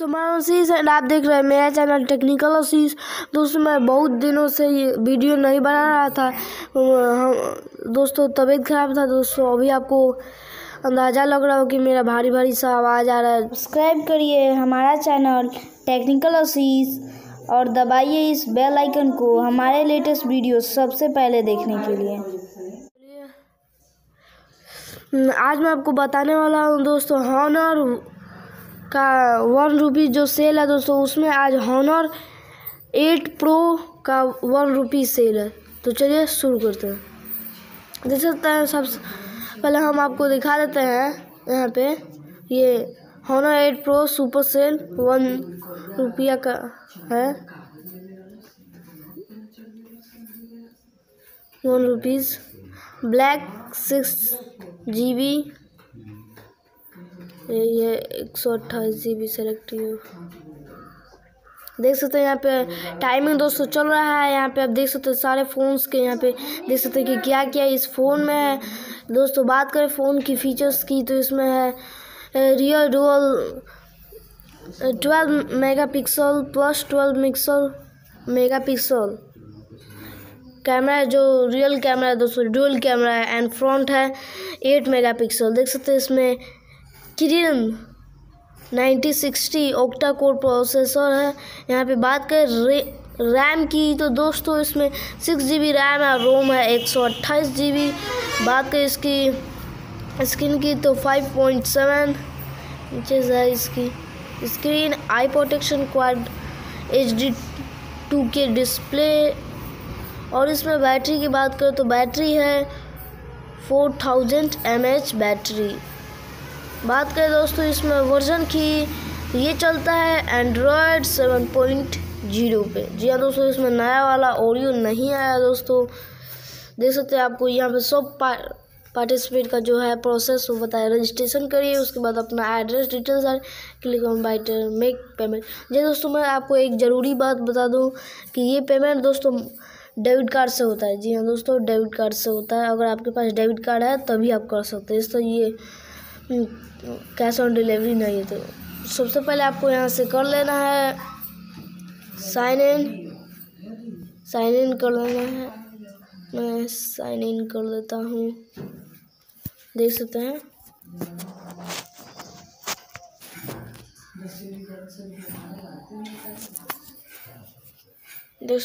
आशीष and आप देख रहे हैं मेरा चैनल टेक्निकल आशीष। दोस्तों, मैं बहुत दिनों से ये वीडियो नहीं बना रहा था। दोस्तों, तबीयत खराब था, दोस्तों, अभी आपको अंदाज़ा लग रहा हो कि मेरा भारी भारी सा आवाज़ आ रहा है। सब्सक्राइब करिए हमारा चैनल टेक्निकल आशीष और दबाइए इस बेल आइकन को हमारे लेटेस्ट वीडियो सबसे पहले देखने के लिए। आज मैं आपको बताने वाला हूँ, दोस्तों, हॉनर का वन रुपी जो सेल है दोस्तों, उसमें आज हॉनर एट प्रो का वन रुपी सेल है। तो चलिए शुरू करते हैं। देख सकते हैं सबसे पहले हम आपको दिखा देते हैं यहाँ पे। ये Honor eight pro super sale one रुपया का है। One rupees black six G B ये एक सौ अट्ठाईस जी बी सेलेक्टिव देख सकते हैं यहाँ पे टाइमिंग दोस्तों चल रहा है। यहाँ पे आप देख सकते हैं सारे फ़ोन्स के यहाँ पे देख सकते हैं कि क्या क्या इस फ़ोन में है। दोस्तों बात करें फ़ोन की फ़ीचर्स की तो इसमें है real dual twelve megapixel plus twelve मिक्सल megapixel camera है जो रियल कैमरा है दोस्तों डुअल कैमरा है एंड फ्रंट है एट मेगा पिक्सल देख सकते हैं इसमें Kirin ninety sixty, octa core processor है। यहाँ पे बात करें रैम की तो दोस्तों, इसमें सिक्स जी बी रैम है, रोम है एक सौ अट्ठाईस जी बी बात करें इसकी, स्क्रीन की तो फाइव पॉइंट सेवन इंचेज है इसकी। Screen, eye protection quad H D two K display. और इसमें बैटरी की बात करें तो बैटरी है four thousand M H battery. बात करें दोस्तों, इसमें वर्जन की ये चलता है एंड्रॉयड सेवन पॉइंट ज़ीरो पे। जी हाँ दोस्तों, इसमें नया वाला ओरियो नहीं आया दोस्तों। देख सकते हैं आपको यहाँ पे सब पा पार्टिसिपेट का जो है प्रोसेस वो बताया। रजिस्ट्रेशन करिए, उसके बाद अपना address details are click on bite make payment जी दोस्तों, मैं आपको एक ज़रूरी बात बता दूँ कि ये पेमेंट दोस्तों डेबिट कार्ड से होता है। जी हाँ दोस्तों डेबिट कार्ड से होता है। अगर आपके पास डेबिट कार्ड है, तभी आप कर सकते हैं। इस तो ये कैश ऑन डिलीवरी नहीं है तो सबसे पहले आपको यहाँ से कर लेना है। साइन इन साइन इन कर लेना है। मैं साइन इन कर लेता हूँ। देख सकते हैं। देख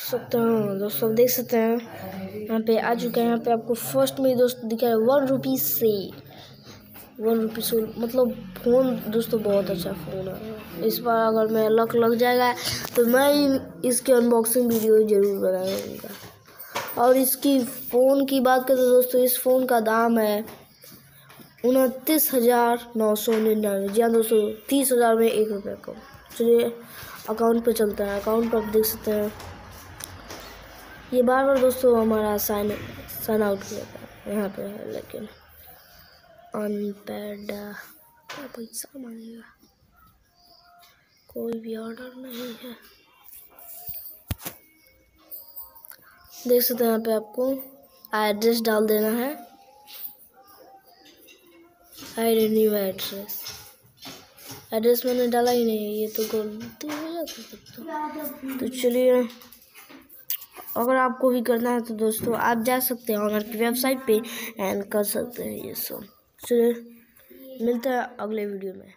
सकते हैं, दोस्तों, देख सकते हैं। यहाँ पे आ चुका है। यहाँ पे आपको फ़र्स्ट में दोस्त दिखा वन रुपीज़ से। वन रुपीज़ मतलब फ़ोन दोस्तों बहुत अच्छा फ़ोन है। इस बार अगर मैं लक लग जाएगा तो मैं इसके अनबॉक्सिंग वीडियो ज़रूर बनाऊँगा। और इसकी फ़ोन की बात करें तो दोस्तों, इस फ़ोन का दाम है उनतीस हज़ार नौ सौ निन्यानवे जी हाँ दोस्तों, तीस हज़ार में एक रुपये कम। चलिए अकाउंट पे चलता है। अकाउंट पर आप देख सकते हैं। ये बार बार दोस्तों हमारा साइन साइन आउट हो जाता है यहाँ पे है, लेकिन अनपेड पैसा मांगेगा कोई भी ऑर्डर नहीं है। देख सकते हैं यहाँ पे आपको एड्रेस डाल देना है। आई रिन्यू एड्रेस एड्रेस मैंने डाला ही नहीं ये तो गलती हो जाती है तो। चलिए, अगर आपको भी करना है तो दोस्तों आप जा सकते हैं ऑनर की वेबसाइट पे एंड कर सकते हैं ये सब। चलिए मिलते हैं अगले वीडियो में।